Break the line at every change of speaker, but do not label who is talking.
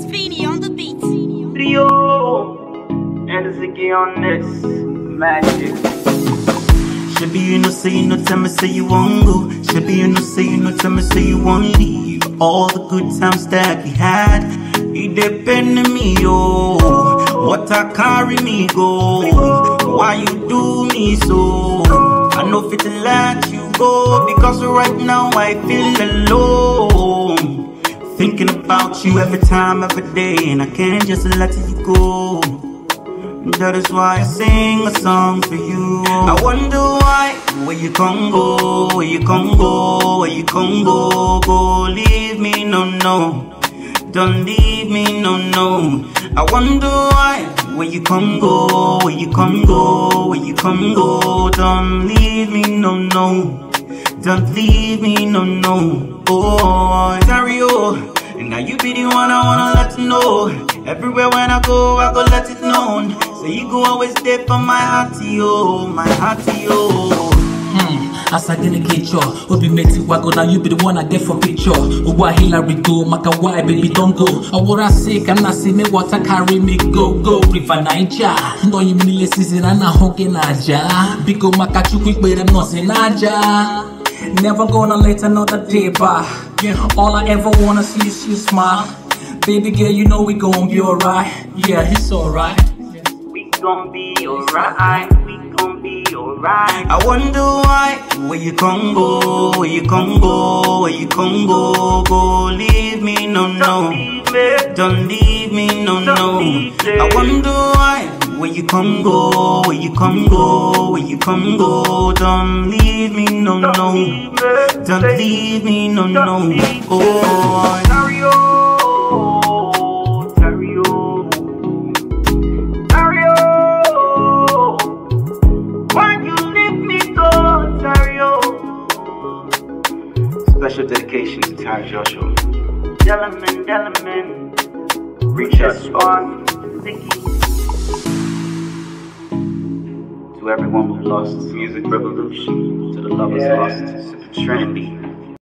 Svini on the beat.
Rio and Ziki on this magic.
Should be you know, say you know, tell me, say you won't go. Should be you know, say you know, tell me, say you won't leave. All the good times that we had, it depend on me, oh. What I carry me go, why you do me so? I know fit to let you go because right now I feel alone. Thinking about you every time, every day, and I can't just let you go. That is why I sing a song for you. I wonder why, where you can go, where you can go, where you can go, go. Leave me, no, no. Don't leave me, no, no. I wonder why, where you come go, where you come go, where you come go. Don't leave me, no, no. Don't leave me, no, no. Oh, And now you be the one I wanna let you know. Everywhere when I go, I go let it known. So you go always there for my hearty, oh, my hearty, oh.
Hmm, as I dedicate you, Obi Meti Wago, now you be the one I get for picture. Uwa Hillary go, Maka why baby don't go. I wanna say, can I see me water carry me go go River Niger. No you mean season and I honk in Aja. Biko Maka chukwi but I'm not in Aja. Never gonna let another day by. Yeah. All I ever wanna see is you smile. Baby girl, you know we gon' be alright. Yeah, it's alright.
We gon' be alright. We gon' be alright.
I wonder why, where you can go, where you can go, where you can go, go. Leave me, no, no. Don't leave me, no, no. I wonder why, where you come go, where you come go, where you come go. Don't leave me, no, no. Don't leave me, no, no. Oh,
Dario, Dario, Dario. Why you leave me go, Dario?
Special dedication to Tari Joshua.
Delaman, Delaman,
Reach us
this one, Ziki.
To everyone who lost music revolution, to the lovers
Yeah.
lost, the trendy.